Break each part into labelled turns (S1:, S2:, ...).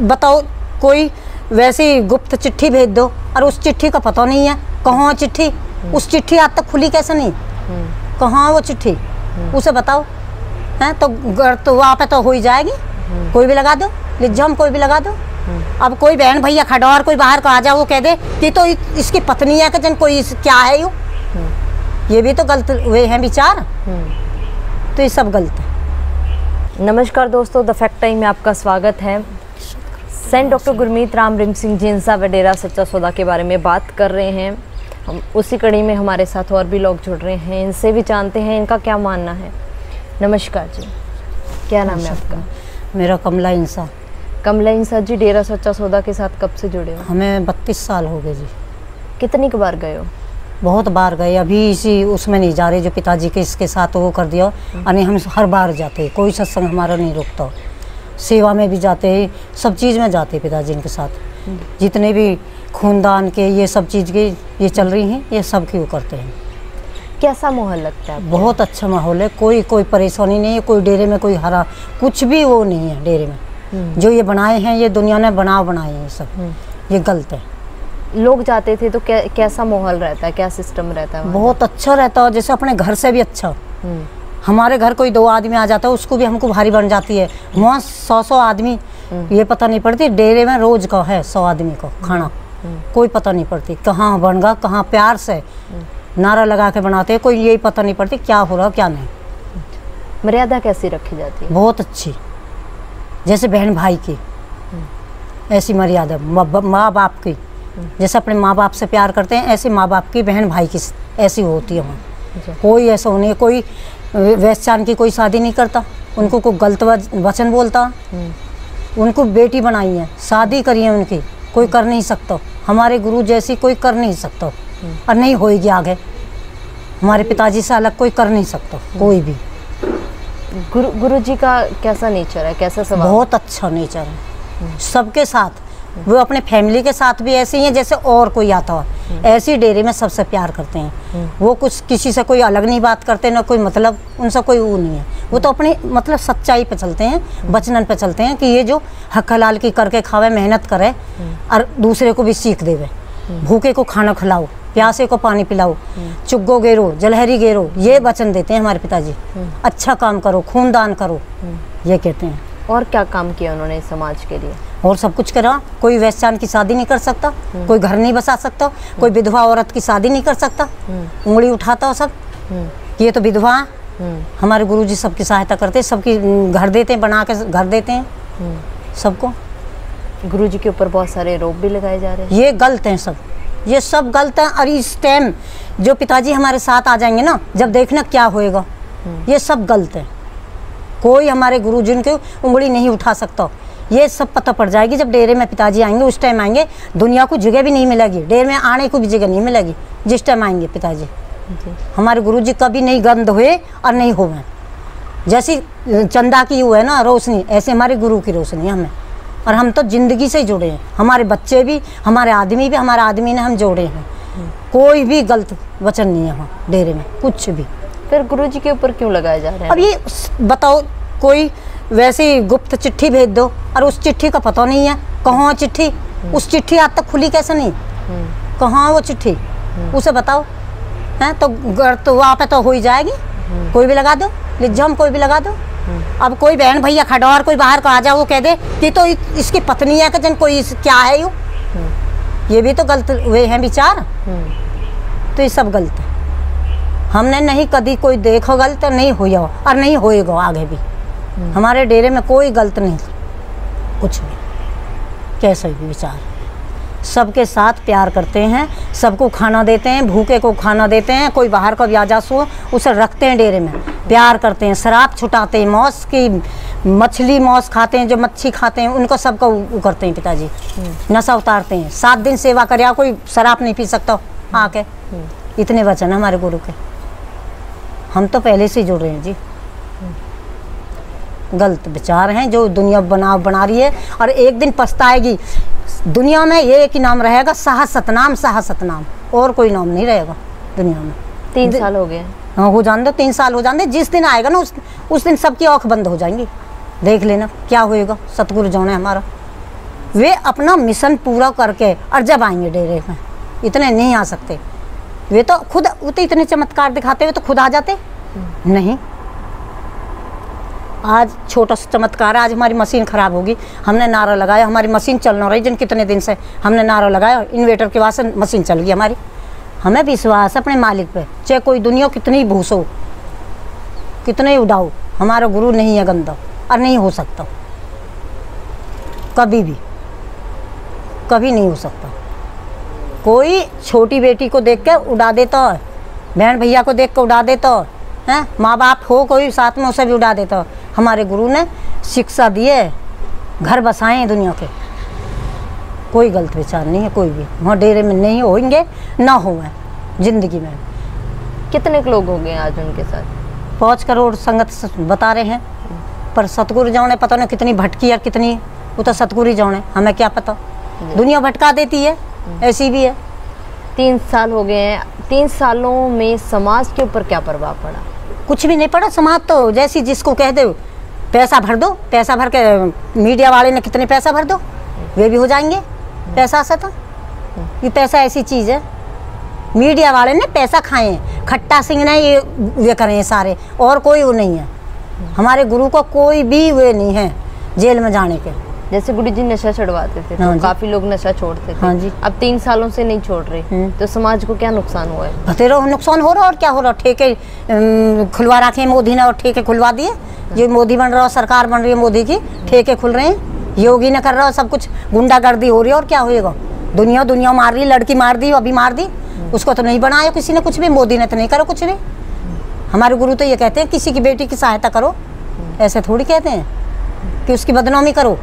S1: बताओ, कोई वैसी गुप्त चिट्ठी भेज दो। और उस चिट्ठी का पता नहीं है। कहाँ चिट्ठी? उस चिट्ठी आज तक खुली कैसे नहीं? कहाँ वो चिट्ठी? उसे बताओ। हैं तो तो वहाँ पे तो हो ही जाएगी। कोई भी लगा दो, लिज्जम कोई भी लगा दो। अब कोई बहन भैया खड़ा और कोई बाहर को आ जाओ, वो कह दे कि तो इसकी पत्नी है कि जन कोई क्या है यू? ये भी तो गलत हुए हैं विचार। तो ये सब गलत है।
S2: नमस्कार दोस्तों, द फैक्ट टाइम में आपका स्वागत है। सेंट डॉक्टर गुरमीत राम रिम सिंह जिनसा व डेरा सच्चा सौदा के बारे में बात कर रहे हैं। हम उसी कड़ी में हमारे साथ और भी लोग जुड़ रहे हैं। इनसे भी जानते हैं इनका क्या मानना है। नमस्कार जी। क्या नाम है आपका?
S1: मेरा कमला इंसा।
S2: कमला इंसा जी डेरा सच्चा सौदा के साथ कब से जुड़े हो?
S1: हमें बत्तीस साल हो गए जी।
S2: कितनी बार गए हो?
S1: बहुत बार गए। अभी इसी उसमें नहीं जा रहे जो पिताजी के इसके साथ वो कर दिया। यानी हम हर बार जाते कोई सत्संग हमारा नहीं रुकता। सेवा में भी जाते सब चीज़ में जाते पिताजी के साथ। जितने भी खूनदान के ये सब चीज़ के ये चल रही हैं ये सब की वो करते हैं?
S2: कैसा माहौल लगता है
S1: बहुत अच्छा माहौल है। कोई कोई परेशानी नहीं है कोई डेरे में कोई हरा कुछ भी वो नहीं है डेरे में। जो ये बनाए हैं ये दुनिया ने बना बनाए हैं सब। ये गलत है।
S2: लोग जाते थे तो कै, कैसा माहौल रहता है क्या सिस्टम रहता है
S1: बहुत अच्छा रहता है जैसे अपने घर से भी अच्छा।
S2: हम्म,
S1: हमारे घर कोई दो आदमी आ जाता है उसको भी हमको भारी बन जाती है। वहाँ सौ सौ आदमी ये पता नहीं पड़ती डेरे में रोज का है सौ आदमी का खाना। कोई पता नहीं पड़ती कहाँ बन गया कहाँ प्यार से नारा लगा के बनाते हैं कोई यही पता नहीं पड़ती क्या हो रहा क्या नहीं।
S2: मर्यादा कैसी रखी जाती है?
S1: बहुत अच्छी। जैसे बहन भाई की ऐसी मर्यादा माँ बाप की। जैसे अपने माँ बाप से प्यार करते हैं ऐसे माँ बाप की बहन भाई की ऐसी होती है वहाँ। कोई ऐसा नहीं है कोई चाँद की कोई शादी नहीं करता। उनको कोई गलत वचन बोलता। उनको बेटी बनाई है। शादी करी है उनकी। कोई कर नहीं सकता। हमारे गुरु जैसी कोई कर नहीं सकता। और नहीं होएगी आगे। हमारे पिताजी से अलग कोई कर नहीं सकता। कोई भी।
S2: गुरु गुरु जी का कैसा नेचर है? कैसा स्वभाव?
S1: बहुत अच्छा नेचर है। सबके साथ। वो अपने फैमिली के साथ भी ऐसे ही हैं जैसे और कोई आता हो। ऐसी डेरे में सबसे प्यार करते हैं। वो कुछ किसी से कोई अलग नहीं बात करते ना कोई मतलब उनसे कोई वो नहीं है। वो तो अपने मतलब सच्चाई पे चलते हैं बचनन पे चलते हैं कि ये जो हक हलाल की करके खावे मेहनत करे और दूसरे को भी सीख देवे। भूखे को खाना खिलाओ प्यासे को पानी पिलाओ चुग्गो गेरो जलहरी गेरो ये वचन देते हैं हमारे पिताजी। अच्छा काम करो खूनदान करो ये कहते हैं।
S2: और क्या काम किया उन्होंने समाज के लिए?
S1: और सब कुछ करा। कोई वैश्यान की शादी नहीं कर सकता कोई घर नहीं बसा सकता कोई विधवा औरत की शादी नहीं कर सकता। उंगली उठाता हो सब ये तो विधवा।
S2: हम्म,
S1: हमारे गुरुजी सबकी सहायता करते हैं सबकी घर देते हैं बना के घर देते हैं। सबको।
S2: गुरु जी के ऊपर बहुत सारे आरोप भी लगाए जा रहे हैं।
S1: ये गलत हैं सब। ये सब गलत है और इस टाइम जो पिताजी हमारे साथ आ जाएँगे ना जब देखना क्या होएगा। ये सब गलत है। कोई हमारे गुरु जिनके उंगली नहीं उठा सकता। ये सब पता पड़ जाएगी जब डेरे में पिताजी आएँगे उस टाइम आएँगे दुनिया को जगह भी नहीं मिलेगी। डेरे में आने को भी जगह नहीं मिलेगी जिस टाइम आएँगे पिताजी। हमारे गुरु जी कभी नहीं गंद हुए और नहीं होवे। जैसी चंदा की हुए ना रोशनी ऐसे हमारे गुरु की रोशनी है हमें। और हम तो ज़िंदगी से जुड़े हैं। हमारे बच्चे भी हमारे आदमी भी हमारे आदमी ने हम जोड़े हैं। कोई भी गलत वचन नहीं है वहाँ डेरे में कुछ भी।
S2: फिर गुरु जी के ऊपर क्यों लगाए जा रहे
S1: अब
S2: हैं
S1: ये बताओ कोई वैसी गुप्त चिट्ठी भेज दो। और उस चिट्ठी का पता नहीं है। कहाँ चिट्ठी? उस चिट्ठी आज तक खुली कैसे नहीं? कहाँ वो चिट्ठी? उसे बताओ। हैं? तो घर तो वहाँ पे तो हो ही जाएगी। कोई भी लगा दो। लिज्जम कोई भी लगा दो। अब कोई बहन भैया खड़ा और कोई बाहर को आ जाओ वो कह दे कि तो इसकी पत्नी है कि जन कोई क्या है यू? ये भी तो गलत हुए हैं विचार। तो ये सब गलत है। हमने नहीं कभी कोई देखो गलत नहीं हुआ और नहीं होएगा आगे भी। हमारे डेरे में कोई गलत नहीं कुछ भी कैसे भी विचार। सबके साथ प्यार करते हैं, सबको खाना देते हैं, भूखे को खाना देते हैं, कोई बाहर का आ जा उसे रखते हैं डेरे में। प्यार करते हैं, शराब छुटाते हैं, मौस की मछली मौस खाते हैं, जो मच्छी खाते हैं, उनको सबका वो करते हैं पिताजी। नशा उतारते हैं। सात दिन सेवा कर कोई शराब नहीं पी सकता। आके। इतने वचन है हमारे गुरु के। हम तो पहले से जुड़ रहे हैं जी। गलत विचार हैं जो दुनिया बना बना रही है और एक दिन पछताएगी। दुनिया में ये एक ही नाम रहेगा साह सतनाम साह सतनाम और कोई नाम नहीं रहेगा दुनिया में।
S2: तीन साल हो गए। हाँ
S1: हो जान दो तीन साल हो जान दे। जिस दिन आएगा ना उस उस दिन सबकी आँख बंद हो जाएँगी। देख लेना क्या होएगा। सतगुरु जाना है हमारा। वे अपना मिशन पूरा करके और जब आएँगे डेरे में इतने नहीं आ सकते। वे तो खुद वो तो इतने चमत्कार दिखाते हुए तो खुद आ जाते। नहीं आज छोटा सा चमत्कार आज हमारी मशीन ख़राब होगी। हमने नारा लगाया, हमारी मशीन चल रही, जिन कितने दिन से हमने नारा लगाया, इन्वेटर के वास्ते मशीन चल गई हमारी। हमें विश्वास है अपने मालिक पे, चाहे कोई दुनिया कितनी भूसो, कितने उड़ाओ हमारा गुरु नहीं है गंदा, और नहीं हो सकता। कभी भी, कभी नहीं हो सकता। कोई छोटी बेटी को देख के उड़ा देता है, बहन भैया को देख के उड़ा देता है? माँ बाप हो, कोई साथ में उसे भी उड़ा देता है। हमारे गुरु ने शिक्षा दिए घर बसाए हैं दुनिया के। कोई गलत विचार नहीं है कोई भी। वहाँ डेरे में नहीं होंगे ना होंगे ज़िंदगी में।
S2: कितने लोग हो गए आज उनके साथ?
S1: पाँच करोड़ संगत बता रहे हैं पर सतगुरु जाने पता नहीं कितनी भटकी और कितनी वो तो सतगुरु ही जाने हमें क्या पता? दुनिया भटका देती है ऐसी भी है।
S2: तीन साल हो गए हैं तीन सालों में समाज के ऊपर क्या प्रभाव पड़ा?
S1: कुछ भी नहीं पड़ा समाज तो जैसी जिसको कह दो पैसा भर दो, पैसा भर के मीडिया वाले ने कितने पैसा भर दो? वे भी हो जाएँगे, पैसा से तो। ये पैसा ऐसी चीज़ है। मीडिया वाले ने पैसा खाए हैं। खट्टा सिंह ने ये, वे करें सारे। और कोई वो नहीं है। हमारे गुरु को कोई भी वे नहीं है, जेल में जाने के।
S2: जैसे गुरु जी नशा छुड़वाते थे
S1: हाँ
S2: तो काफ़ी लोग नशा छोड़ते थे।
S1: हाँ जी।
S2: अब तीन सालों से नहीं छोड़ रहे
S1: हम्म।
S2: तो समाज को क्या नुकसान हुआ है?
S1: नुकसान हो रहा और क्या हो रहा ठेके अम, खुलवा रखे हैं मोदी ने और ठेके खुलवा दिए। ये मोदी बन रहा है सरकार बन रही है मोदी की। ठेके खुल रहे हैं। योगी ने कर रहा है सब कुछ गुंडागर्दी हो रही है और क्या होएगा? दुनिया दुनिया मार रही लड़की मार दी अभी मार दी। उसको तो नहीं बनाया किसी ने कुछ भी। मोदी ने तो नहीं करो कुछ भी। हमारे गुरु तो ये कहते हैं किसी की बेटी की सहायता करो। ऐसे थोड़ी कहते हैं कि उसकी बदनामी करो।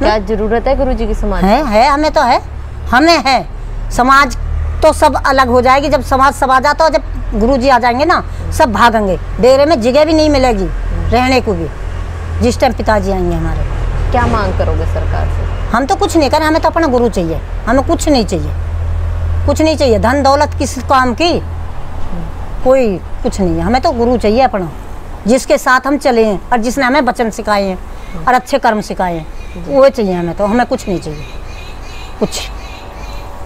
S2: क्या ज़रूरत है गुरु जी की समाज
S1: है है हमें तो है। हमें है। समाज तो सब अलग हो जाएगी। जब समाज सब आ जाता है जब गुरु जी आ जाएँगे ना सब भागेंगे। डेरे में जगह भी नहीं मिलेगी रहने को भी। जिस टाइम पिताजी आएँगे हमारे।
S2: क्या मांग करोगे सरकार से?
S1: हम तो कुछ नहीं करें हमें तो अपना गुरु चाहिए। हमें कुछ नहीं चाहिए। कुछ नहीं चाहिए। धन दौलत किस काम की? कोई कुछ नहीं है। हमें तो गुरु चाहिए अपना। जिसके साथ हम चले हैं और जिसने हमें वचन सिखाए हैं और अच्छे कर्म सिखाए हैं। वो चाहिए हमें तो हमें कुछ नहीं चाहिए। कुछ।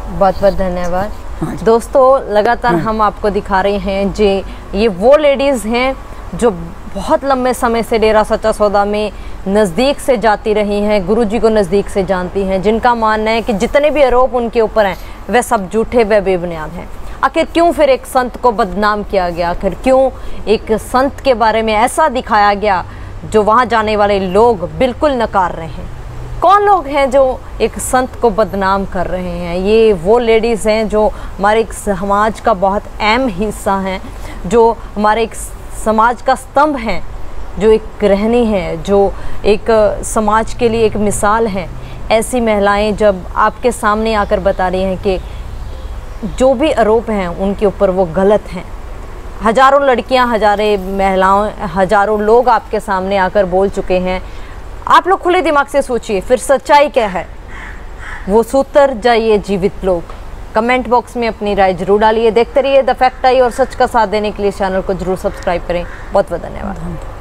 S2: बहुत बहुत धन्यवाद।
S1: हाँ
S2: दोस्तों लगातार हम आपको दिखा रहे हैं जे ये वो लेडीज़ हैं जो बहुत लंबे समय से डेरा सच्चा सौदा में नज़दीक से जाती रही हैं गुरु जी को नज़दीक से जानती हैं जिनका मानना है कि जितने भी आरोप उनके ऊपर हैं वह सब झूठे व बेबुनियाद हैं। आखिर क्यों फिर एक संत को बदनाम किया गया? आखिर क्यों एक संत के बारे में ऐसा दिखाया गया जो वहाँ जाने वाले लोग बिल्कुल नकार रहे हैं। कौन लोग हैं जो एक संत को बदनाम कर रहे हैं? ये वो लेडीज़ हैं जो हमारे एक समाज का बहुत अहम हिस्सा हैं, जो हमारे एक समाज का स्तंभ हैं, जो एक गृहिणी है, जो एक समाज के लिए एक मिसाल है। ऐसी महिलाएँ जब आपके सामने आकर बता रही हैं कि जो भी आरोप हैं, उनके ऊपर वो गलत हैं। हज़ारों लड़कियाँ, हजारे महिलाओं, हज़ारों लोग आपके सामने आकर बोल चुके हैं। आप लोग खुले दिमाग से सोचिए, फिर सच्चाई क्या है? वो सूत्र जाइए जीवित लोग। कमेंट बॉक्स में अपनी राय ज़रूर डालिए। देखते रहिए द फैक्ट आई और सच का साथ देने के लिए चैनल को ज़रूर सब्सक्राइब करें। बहुत बहुत धन्यवाद।